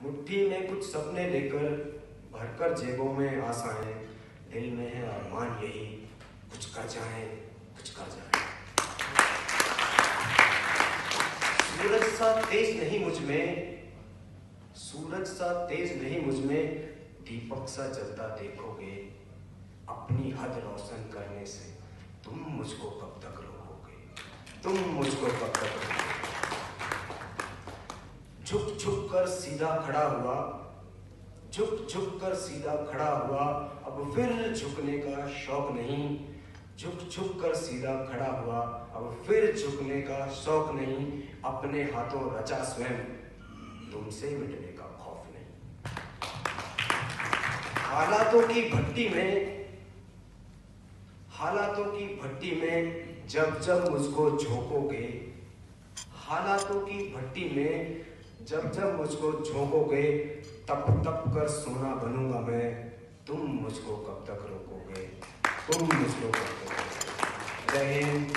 مٹھی میں کچھ سپنے لے کر بھر کر جیبوں میں آسائیں دل میں ہے ارمان یہی کچھ کر جائیں کچھ کر جائیں سورج سا تیز نہیں مجھ میں سورج سا تیز نہیں مجھ میں دیپک سا جلتا دیکھو گے اپنی حد روشن کرنے سے تم مجھ کو کب تک روکو گے تم مجھ کو کب تک جھک جھک کر سیدھا کھڑا ہوا جھک جھک کر سیدھا کھڑا ہوا، اب پھر جھکنے کا شوق نہیں۔ جھک جھک کر سیدھا کھڑا ہوا، اب پھر جھکنے کا شوق نہیں۔ اپنے ہاتھوں رچا سوئم، تم سے مٹنے کا خوف نہیں۔ حالاتوں کی بھٹی میں، حالاتوں کی بھٹی میں جب جب مجھ کو جھونکو گے، حالاتوں کی بھٹی میں جب جب مجھ کو جھونکو گے تب تب کر سونا بنوں گا میں تم مجھ کو کب تک روکو گے تم مجھ کو کب تک جے ہند